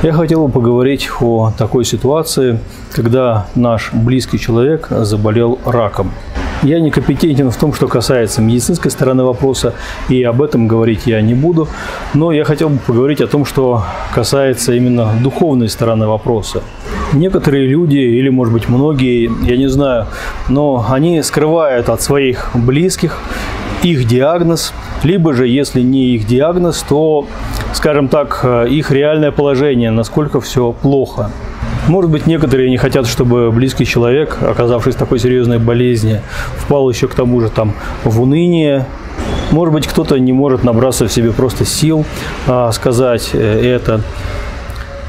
Я хотел бы поговорить о такой ситуации, когда наш близкий человек заболел раком. Я не компетентен в том, что касается медицинской стороны вопроса, и об этом говорить я не буду. Но я хотел бы поговорить о том, что касается именно духовной стороны вопроса. Некоторые люди, или, может быть, многие, я не знаю, но они скрывают от своих близких их диагноз, либо же, если не их диагноз, то скажем так, э, их реальное положение, насколько все плохо. Может быть, некоторые не хотят, чтобы близкий человек, оказавшись в такой серьезной болезни, впал еще к тому же там в уныние. Может быть, кто-то не может набраться в себе просто сил а, сказать э, это.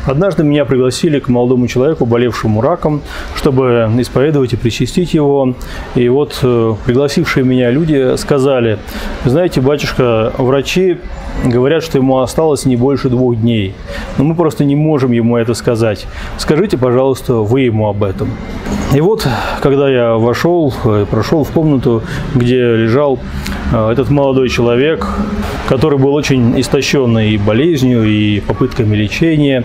Однажды меня пригласили к молодому человеку, болевшему раком, чтобы исповедовать и причастить его. И вот э, пригласившие меня люди сказали, знаете, батюшка, врачи говорят, что ему осталось не больше двух дней. Но мы просто не можем ему это сказать. Скажите, пожалуйста, вы ему об этом. И вот, когда я вошел, э, прошел в комнату, где лежал э, этот молодой человек, который был очень истощенный и болезнью, и попытками лечения,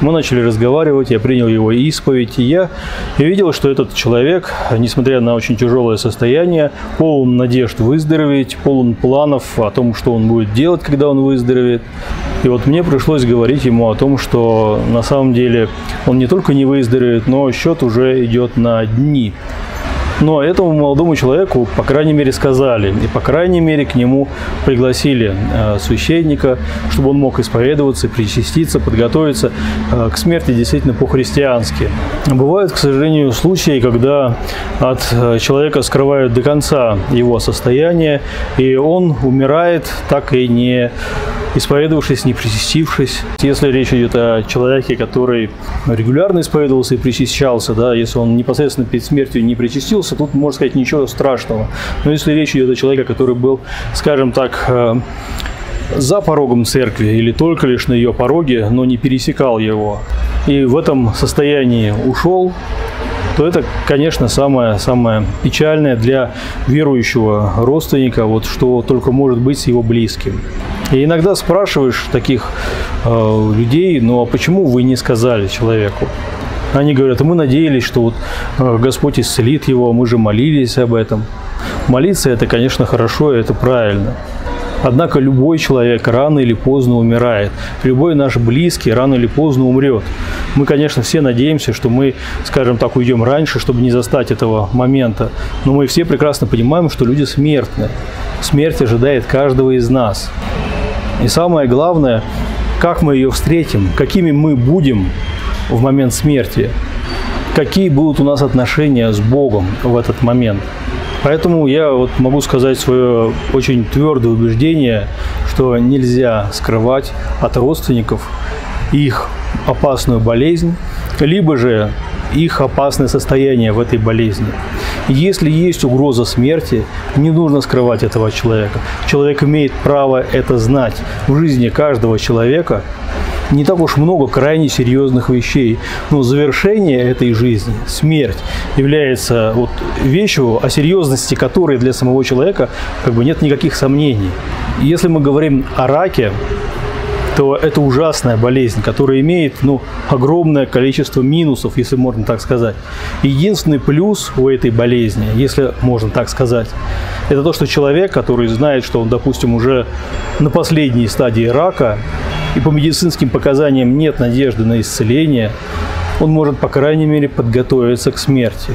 мы начали разговаривать, я принял его исповедь, и я видел, что этот человек, несмотря на очень тяжелое состояние, полон надежд выздороветь, полон планов о том, что он будет делать, когда он выздоровеет. И вот мне пришлось говорить ему о том, что на самом деле он не только не выздоровеет, но счет уже идет на дни. Но этому молодому человеку, по крайней мере, сказали, и по крайней мере к нему пригласили э, священника, чтобы он мог исповедоваться, причаститься, подготовиться э, к смерти действительно по-христиански. Бывают, к сожалению, случаи, когда от э, человека скрывают до конца его состояние, и он умирает, так и не исповедовавшись, не причастившись. Если речь идет о человеке, который регулярно исповедовался и причащался, да, если он непосредственно перед смертью не причастился, тут, можно сказать, ничего страшного. Но если речь идет о человеке, который был, скажем так, э, за порогом церкви или только лишь на ее пороге, но не пересекал его, и в этом состоянии ушел, то это, конечно, самое, самое печальное для верующего родственника, вот что только может быть с его близким. И иногда спрашиваешь таких э, людей, ну а почему вы не сказали человеку? Они говорят, мы надеялись, что вот э, Господь исцелит его, мы же молились об этом. Молиться это, конечно, хорошо, это правильно. Однако любой человек рано или поздно умирает. Любой наш близкий рано или поздно умрет. Мы, конечно, все надеемся, что мы, скажем так, уйдем раньше, чтобы не застать этого момента. Но мы все прекрасно понимаем, что люди смертны. Смерть ожидает каждого из нас. И самое главное, как мы ее встретим, какими мы будем в момент смерти, какие будут у нас отношения с Богом в этот момент. Поэтому я вот могу сказать свое очень твердое убеждение, что нельзя скрывать от родственников их опасную болезнь, либо же их опасное состояние в этой болезни. Если есть угроза смерти, не нужно скрывать этого человека. Человек имеет право это знать. В жизни каждого человека не так уж много крайне серьезных вещей. Но завершение этой жизни, смерть, является вот вещью, о серьезности которой для самого человека как бы нет никаких сомнений. Если мы говорим о раке, то это ужасная болезнь, которая имеет ну, огромное количество минусов, если можно так сказать. Единственный плюс у этой болезни, если можно так сказать, это то, что человек, который знает, что он, допустим, уже на последней стадии рака, и по медицинским показаниям нет надежды на исцеление, он может, по крайней мере, подготовиться к смерти.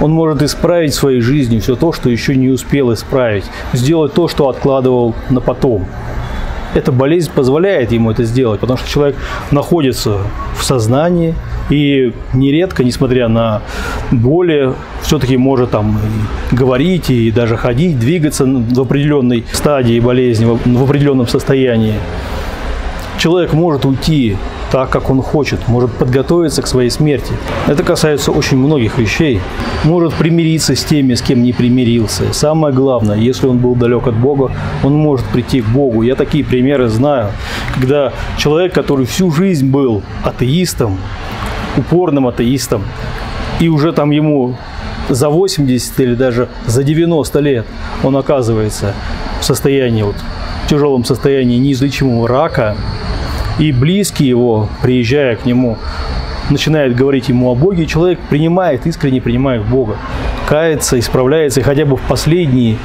Он может исправить своей жизни все то, что еще не успел исправить, сделать то, что откладывал на потом эта болезнь позволяет ему это сделать, потому что человек находится в сознании и нередко, несмотря на боли, все-таки может там говорить и даже ходить, двигаться в определенной стадии болезни, в определенном состоянии. Человек может уйти так, как он хочет, может подготовиться к своей смерти. Это касается очень многих вещей. Может примириться с теми, с кем не примирился. Самое главное, если он был далек от Бога, он может прийти к Богу. Я такие примеры знаю, когда человек, который всю жизнь был атеистом, упорным атеистом, и уже там ему за 80 или даже за 90 лет он оказывается в состоянии, вот, в тяжелом состоянии неизлечимого рака, и близкий его, приезжая к нему, начинает говорить ему о Боге, человек принимает, искренне принимает Бога, кается, исправляется, и хотя бы в последние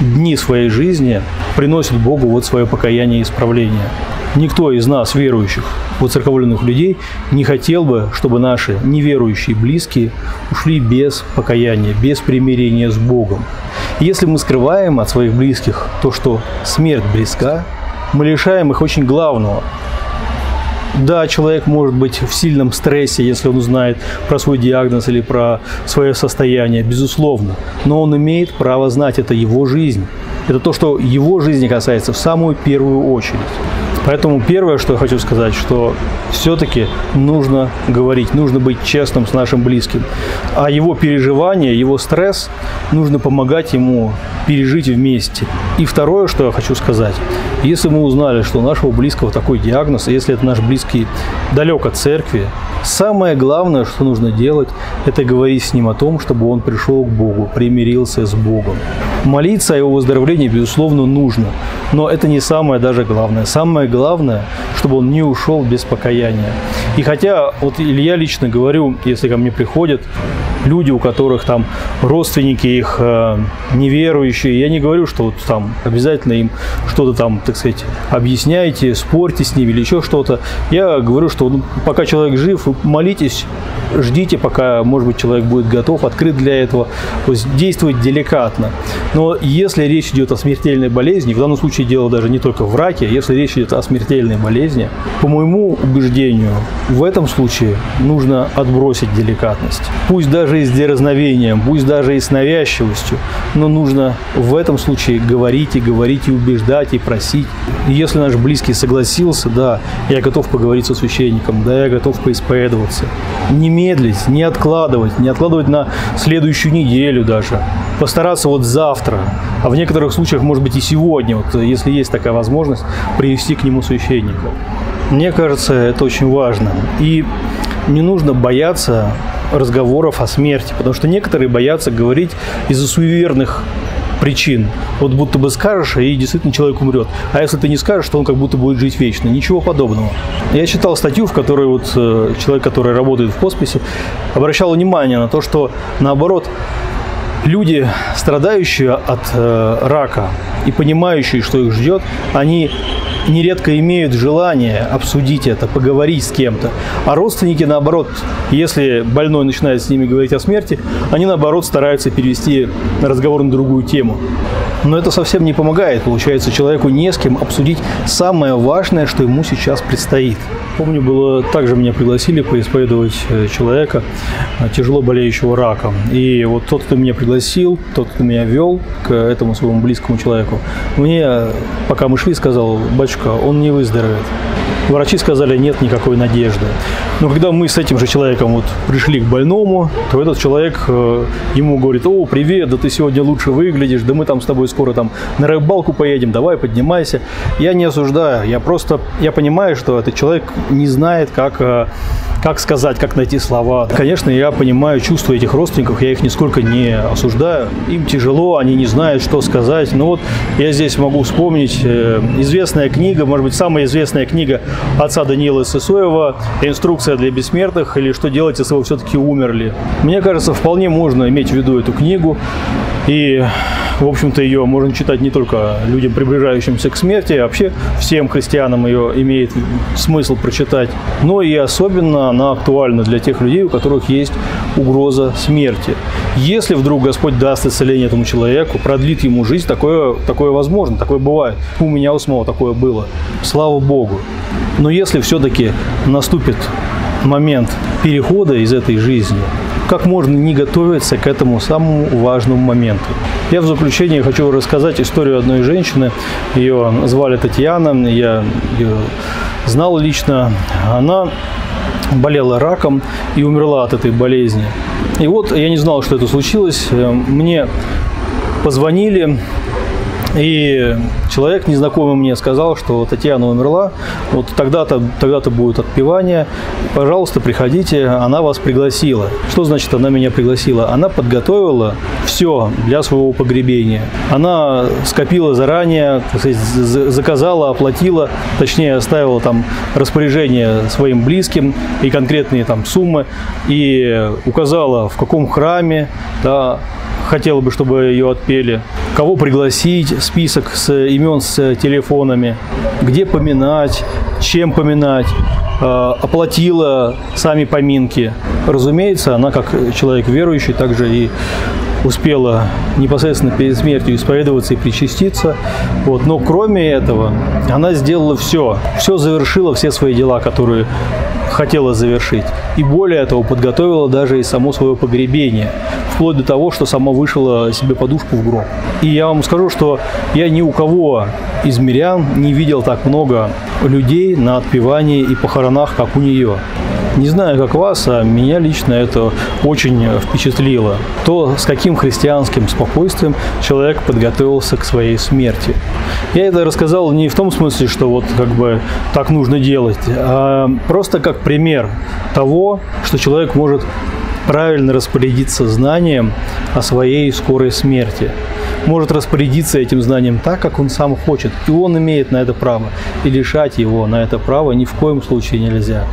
дни своей жизни приносит Богу вот свое покаяние и исправление. Никто из нас, верующих, воцерковленных людей, не хотел бы, чтобы наши неверующие близкие ушли без покаяния, без примирения с Богом. если мы скрываем от своих близких то, что смерть близка, мы лишаем их очень главного – да, человек может быть в сильном стрессе, если он узнает про свой диагноз или про свое состояние, безусловно. Но он имеет право знать, это его жизнь. Это то, что его жизни касается в самую первую очередь. Поэтому первое, что я хочу сказать, что все-таки нужно говорить, нужно быть честным с нашим близким. А его переживания, его стресс, нужно помогать ему пережить вместе. И второе, что я хочу сказать, если мы узнали, что у нашего близкого такой диагноз, если это наш близкий далек от церкви, самое главное, что нужно делать, это говорить с ним о том, чтобы он пришел к Богу, примирился с Богом. Молиться о его выздоровлении, безусловно, нужно, но это не самое даже главное. Самое главное, чтобы он не ушел без покаяния. И хотя вот Илья лично говорю, если ко мне приходят люди, у которых там родственники их э, неверующие. Я не говорю, что вот там обязательно им что-то там, так сказать, объясняйте, спорьте с ними или еще что-то. Я говорю, что ну, пока человек жив, молитесь, ждите, пока, может быть, человек будет готов, открыт для этого. То есть действовать деликатно. Но если речь идет о смертельной болезни, в данном случае дело даже не только в раке, если речь идет о смертельной болезни, по моему убеждению, в этом случае нужно отбросить деликатность. Пусть даже даже и с дерзновением, пусть даже и с навязчивостью, но нужно в этом случае говорить и говорить, и убеждать, и просить. Если наш близкий согласился, да, я готов поговорить со священником, да, я готов поисповедоваться. Не медлить, не откладывать, не откладывать на следующую неделю даже. Постараться вот завтра, а в некоторых случаях, может быть, и сегодня, вот, если есть такая возможность, привести к нему священника. Мне кажется, это очень важно. И не нужно бояться разговоров о смерти, потому что некоторые боятся говорить из-за суеверных причин. Вот будто бы скажешь, и действительно человек умрет. А если ты не скажешь, то он как будто будет жить вечно. Ничего подобного. Я читал статью, в которой вот э, человек, который работает в хосписе, обращал внимание на то, что наоборот, люди, страдающие от э, рака и понимающие, что их ждет, они нередко имеют желание обсудить это, поговорить с кем-то. А родственники, наоборот, если больной начинает с ними говорить о смерти, они, наоборот, стараются перевести разговор на другую тему. Но это совсем не помогает. Получается, человеку не с кем обсудить самое важное, что ему сейчас предстоит. Помню, было также меня пригласили поисповедовать э, человека, э, тяжело болеющего раком. И вот тот, кто меня пригласил, тот, кто меня вел к этому своему близкому человеку, мне, пока мы шли, сказал, батюшка, он не выздоровеет. Врачи сказали, нет никакой надежды. Но когда мы с этим же человеком вот пришли к больному, то этот человек э, ему говорит, о, привет, да ты сегодня лучше выглядишь, да мы там с тобой скоро там на рыбалку поедем, давай поднимайся. Я не осуждаю, я просто, я понимаю, что этот человек не знает, как э, как сказать, как найти слова. Конечно, я понимаю чувства этих родственников, я их нисколько не осуждаю. Им тяжело, они не знают, что сказать. Но вот я здесь могу вспомнить э, известная книга, может быть, самая известная книга отца Даниила Сысоева «Инструкция для бессмертных» или «Что делать, если вы все-таки умерли». Мне кажется, вполне можно иметь в виду эту книгу. И, в общем-то, ее можно читать не только людям, приближающимся к смерти, а вообще всем христианам ее имеет смысл прочитать, но и особенно она актуальна для тех людей, у которых есть угроза смерти. Если вдруг Господь даст исцеление этому человеку, продлит ему жизнь, такое, такое возможно, такое бывает. У меня у самого такое было. Слава Богу. Но если все-таки наступит момент перехода из этой жизни, как можно не готовиться к этому самому важному моменту. Я в заключение хочу рассказать историю одной женщины. Ее звали Татьяна, я ее знал лично. Она болела раком и умерла от этой болезни. И вот я не знал, что это случилось. Мне позвонили И человек, незнакомый мне, сказал, что Татьяна умерла, вот тогда-то тогда -то будет отпевание, пожалуйста, приходите, она вас пригласила. Что значит она меня пригласила? Она подготовила все для своего погребения. Она скопила заранее, сказать, заказала, оплатила, точнее оставила там распоряжение своим близким и конкретные там суммы, и указала, в каком храме, да, хотела бы, чтобы ее отпели, кого пригласить, список с имен с телефонами, где поминать, чем поминать, э, оплатила сами поминки. Разумеется, она как человек верующий также и успела непосредственно перед смертью исповедоваться и причаститься. Вот. Но кроме этого, она сделала все. Все завершила, все свои дела, которые хотела завершить. И более того, подготовила даже и само свое погребение вплоть до того, что сама вышла себе подушку в гроб. И я вам скажу, что я ни у кого из мирян не видел так много людей на отпевании и похоронах, как у нее. Не знаю, как вас, а меня лично это очень впечатлило. То, с каким христианским спокойствием человек подготовился к своей смерти. Я это рассказал не в том смысле, что вот как бы так нужно делать, а просто как пример того, что человек может правильно распорядиться знанием о своей скорой смерти. Может распорядиться этим знанием так, как он сам хочет. И он имеет на это право. И лишать его на это право ни в коем случае нельзя.